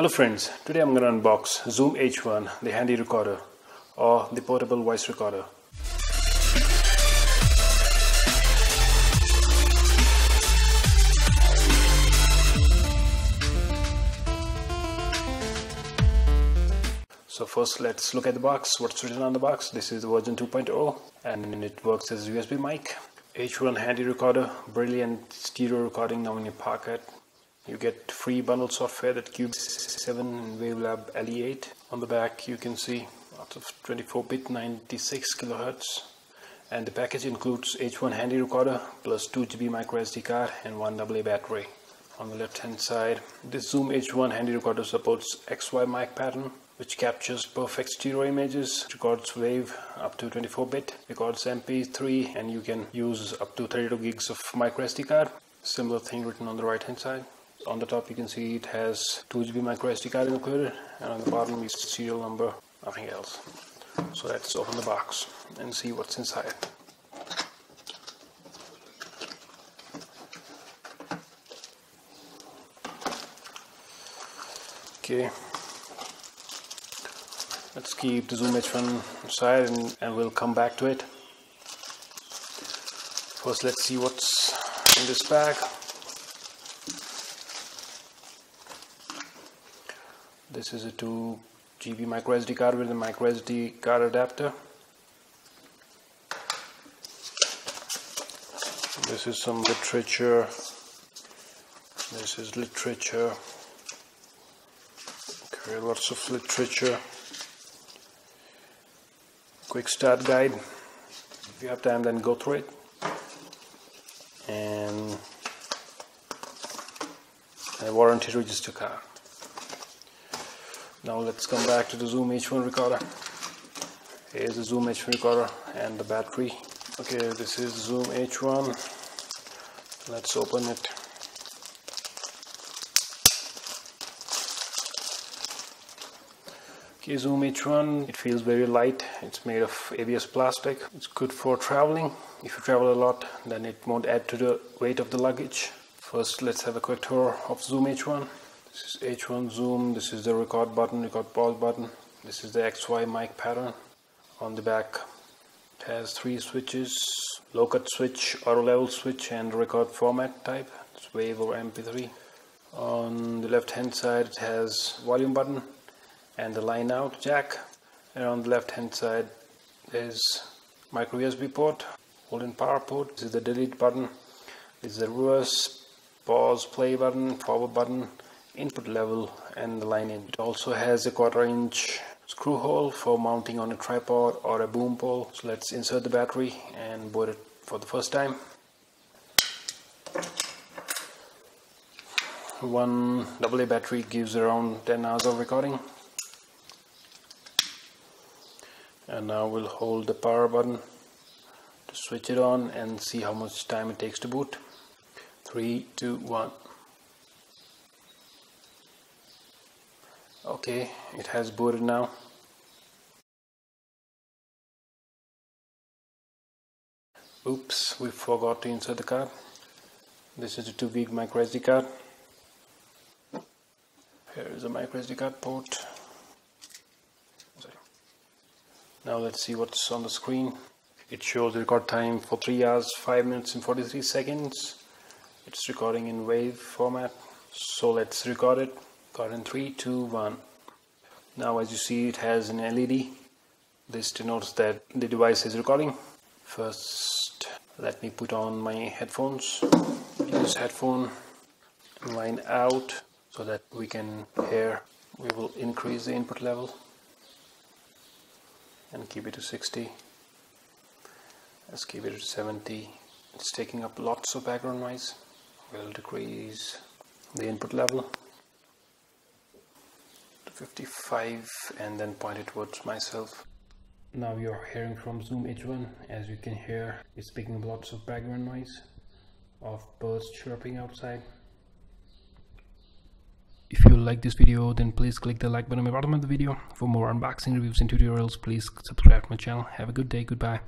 Hello friends, today I'm going to unbox Zoom H1, the handy recorder or the portable voice recorder. So first let's look at the box, what's written on the box. This is version 2.0 and it works as USB mic. H1 handy recorder, brilliant stereo recording now in your pocket. You get free bundle software that Cube 7 and Wavelab LE8. On the back you can see lots of 24-bit 96 kilohertz and the package includes H1 handy recorder plus 2 GB micro SD card and 1 AA battery. On the left hand side, this Zoom H1 handy recorder supports XY mic pattern which captures perfect stereo images, records wave up to 24-bit, records MP3 and you can use up to 32 gigs of micro SD card. Similar thing written on the right hand side. On the top you can see it has 2 GB micro SD card included and on the bottom is serial number, nothing else. So let's open the box and see what's inside. Okay, let's keep the zoom h1 aside and, and we'll come back to it first let's see what's in this bag this is a 2 GB microSD card with a microSD card adapter. This is some literature. This is literature. Okay lots of literature. Quick start guide. If you have time then go through it. And a warranty register card now let's come back to the zoom h1 recorder here's the zoom h1 recorder and the battery okay this is zoom h1 let's open it Okay, Zoom H1, it feels very light. It's made of ABS plastic. It's good for traveling. If you travel a lot, then it won't add to the weight of the luggage. First, let's have a quick tour of Zoom H1. This is H1 Zoom. This is the record button, record pause button. This is the XY mic pattern. On the back, it has three switches. Low cut switch, auto level switch, and record format type. It's WAV or MP3. On the left hand side, it has volume button and the line out jack and on the left hand side is micro USB port holding power port this is the delete button this is the reverse pause play button forward button input level and the line in it also has a quarter inch screw hole for mounting on a tripod or a boom pole. So let's insert the battery and boot it for the first time. One AA battery gives around 10 hours of recording. And now we'll hold the power button to switch it on and see how much time it takes to boot. 3 2 1 okay it has booted now oops we forgot to insert the card this is a 2 gig micro SD card here is a micro SD card port Now let's see what's on the screen. It shows the record time for 3 hours, 5 minutes and 43 seconds. It's recording in WAV format. So let's record it. In 3, 2, 1. Now as you see it has an LED. This denotes that the device is recording. First let me put on my headphones. Use headphone line out so that we can hear. We will increase the input level and keep it to 60 let's keep it to 70 it's taking up lots of background noise we'll decrease the input level 55 and then point it towards myself now you're hearing from zoom h1 as you can hear it's picking up lots of background noise of birds chirping outside if you like this video then please click the like button at the bottom of the video. For more unboxing reviews and tutorials please subscribe to my channel. Have a good day. Goodbye.